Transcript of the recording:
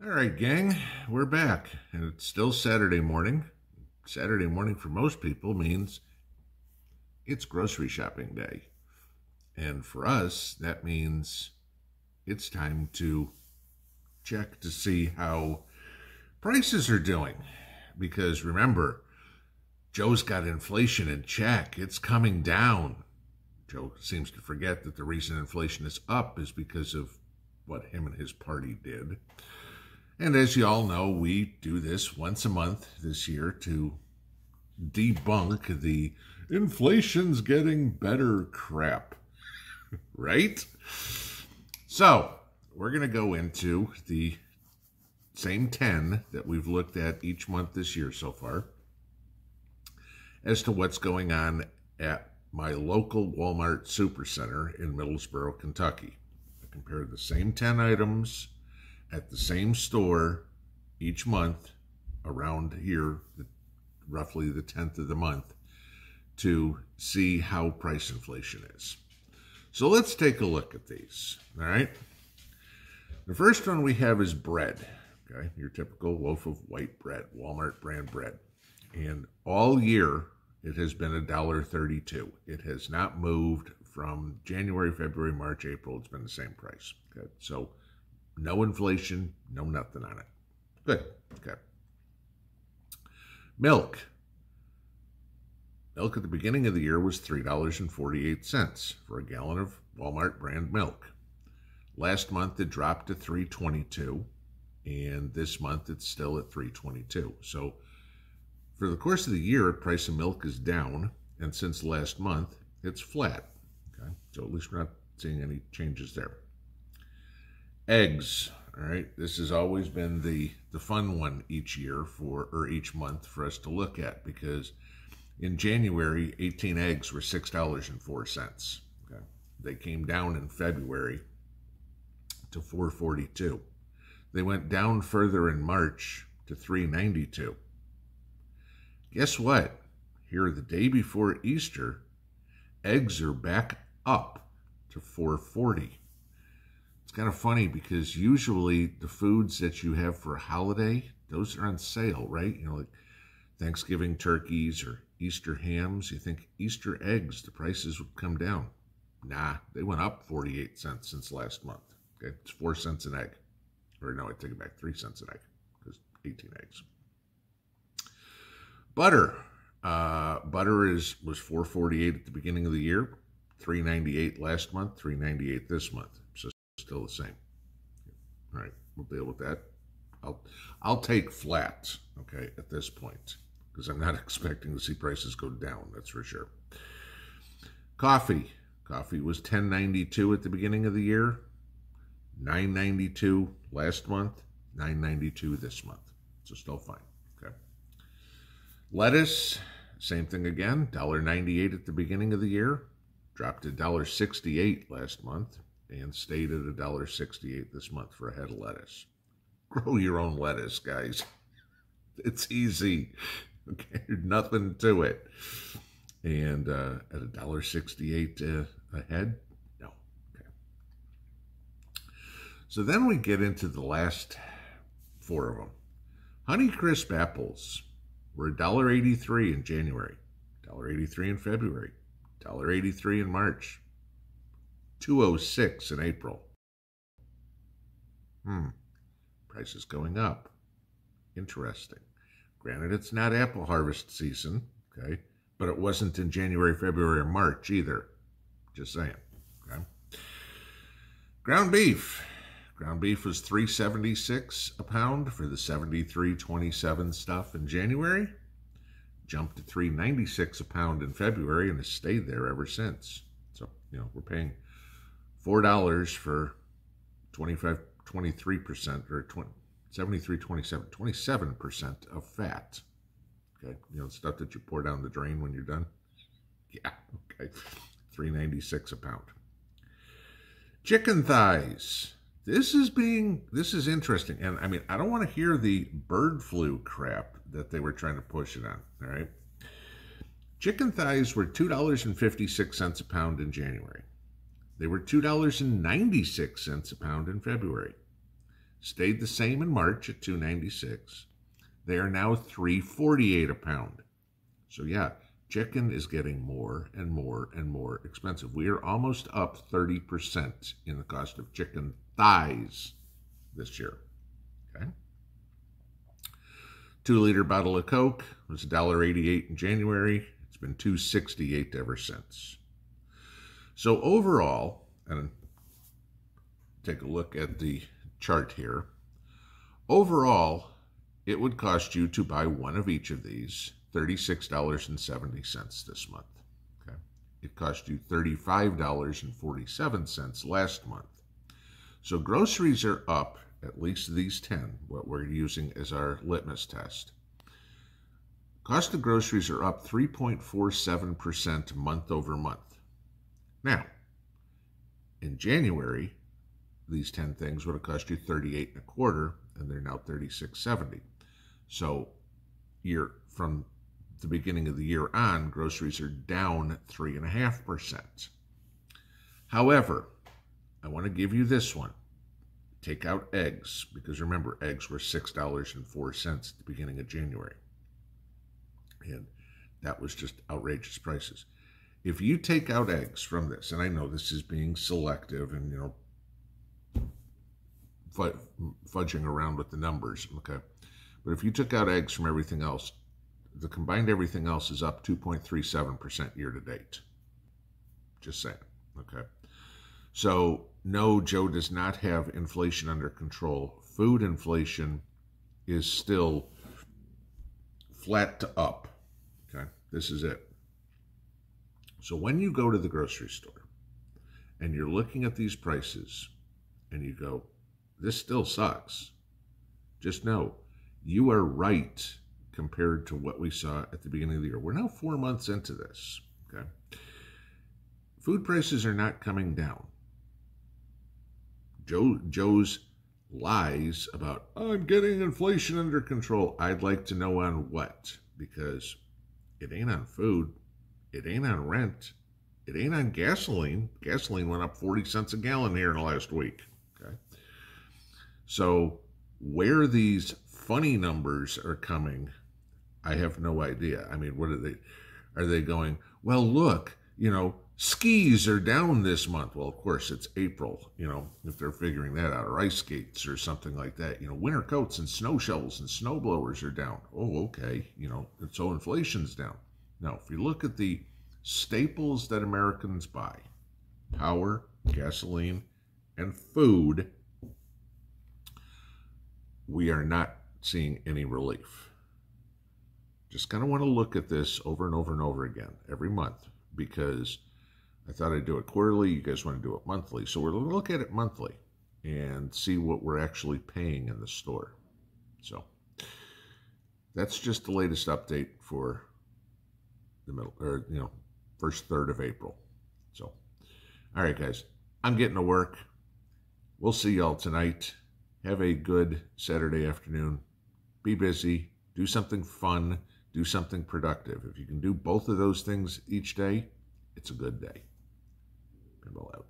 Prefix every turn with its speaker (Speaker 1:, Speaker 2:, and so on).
Speaker 1: All right, gang, we're back, and it's still Saturday morning. Saturday morning for most people means it's grocery shopping day. And for us, that means it's time to check to see how prices are doing. Because remember, Joe's got inflation in check, it's coming down. Joe seems to forget that the reason inflation is up is because of what him and his party did. And as you all know, we do this once a month this year to debunk the inflation's getting better crap. right? So, we're going to go into the same 10 that we've looked at each month this year so far as to what's going on at my local Walmart Supercenter in Middlesboro, Kentucky. I compared the same 10 items at the same store each month around here, roughly the 10th of the month, to see how price inflation is. So let's take a look at these. All right. The first one we have is bread. Okay. Your typical loaf of white bread, Walmart brand bread. And all year it has been a dollar thirty-two. It has not moved from January, February, March, April. It's been the same price. Okay. So no inflation, no nothing on it. Good. Okay. Milk. Milk at the beginning of the year was $3.48 for a gallon of Walmart brand milk. Last month it dropped to 322 and this month it's still at 322. So for the course of the year, price of milk is down, and since last month, it's flat. Okay, so at least we're not seeing any changes there. Eggs. All right, this has always been the the fun one each year for or each month for us to look at because in January, 18 eggs were six dollars and four cents. Okay, they came down in February to 442. They went down further in March to 392. Guess what? Here, the day before Easter, eggs are back up to 440 it's kind of funny because usually the foods that you have for a holiday, those are on sale, right? You know, like Thanksgiving turkeys or Easter hams. You think Easter eggs, the prices would come down. Nah, they went up 48 cents since last month. Okay, it's four cents an egg. Or no, I take it back, three cents an egg because 18 eggs. Butter. Uh, butter is was 448 at the beginning of the year, 398 last month, 398 this month still the same. All right, we'll deal with that. I'll I'll take flats, okay, at this point, because I'm not expecting to see prices go down, that's for sure. Coffee. Coffee was 1092 at the beginning of the year, 992 last month, 992 this month. So still fine. Okay. Lettuce, same thing again, $1.98 at the beginning of the year, dropped to $1.68 last month, and stayed at $1.68 this month for a head of lettuce. Grow your own lettuce, guys. It's easy. Okay, nothing to it. And uh, at $1.68 uh, a head, no. Okay. So then we get into the last four of them. Honey Crisp apples were $1.83 in January, $1.83 in February, $1.83 in March, 206 in April. Hmm. Price is going up. Interesting. Granted, it's not apple harvest season, okay? But it wasn't in January, February, or March either. Just saying. Okay. Ground beef. Ground beef was 376 a pound for the 73.27 stuff in January. Jumped to 396 a pound in February and has stayed there ever since. So, you know, we're paying four dollars for 25 23 percent or 20, 73 27 27 percent of fat. Okay you know stuff that you pour down the drain when you're done? Yeah okay. 396 a pound. Chicken thighs. This is being this is interesting and i mean i don't want to hear the bird flu crap that they were trying to push it on all right? Chicken thighs were $2.56 a pound in january they were $2.96 a pound in February. stayed the same in March at 296. They are now 348 a pound. So yeah, chicken is getting more and more and more expensive. We are almost up 30% in the cost of chicken thighs this year. Okay. Two liter bottle of Coke was $1.88 in January. It's been 268 ever since. So overall, and take a look at the chart here. Overall, it would cost you to buy one of each of these $36.70 this month. Okay. It cost you $35.47 last month. So groceries are up, at least these 10, what we're using as our litmus test. Cost of groceries are up 3.47% month over month. Now, in January, these 10 things would have cost you 38 and a quarter, and they're now 36.70. So you're from the beginning of the year on, groceries are down 3.5%. However, I want to give you this one. Take out eggs, because remember, eggs were $6.04 at the beginning of January. And that was just outrageous prices. If you take out eggs from this, and I know this is being selective and, you know, fudging around with the numbers, okay? But if you took out eggs from everything else, the combined everything else is up 2.37% year to date. Just saying, okay? So, no, Joe does not have inflation under control. Food inflation is still flat to up, okay? This is it. So, when you go to the grocery store and you're looking at these prices and you go, this still sucks. Just know you are right compared to what we saw at the beginning of the year. We're now four months into this. Okay. Food prices are not coming down. Joe Joe's lies about oh, I'm getting inflation under control. I'd like to know on what because it ain't on food, it ain't on rent, it ain't on gasoline. Gasoline went up 40 cents a gallon here in the last week. Okay. So, where these funny numbers are coming, I have no idea. I mean, what are they? Are they going, well, look, you know, skis are down this month. Well, of course, it's April, you know, if they're figuring that out, or ice skates or something like that. You know, winter coats and snow shovels and snow blowers are down. Oh, okay. You know, and so inflation's down. Now, if you look at the staples that Americans buy power, gasoline, and food we are not seeing any relief. Just kind of want to look at this over and over and over again every month because I thought I'd do it quarterly. You guys want to do it monthly. So we're going to look at it monthly and see what we're actually paying in the store. So that's just the latest update for the middle, or, you know, first third of April. So, all right, guys, I'm getting to work. We'll see y'all tonight. Have a good Saturday afternoon. Be busy. Do something fun. Do something productive. If you can do both of those things each day, it's a good day. Pinball out.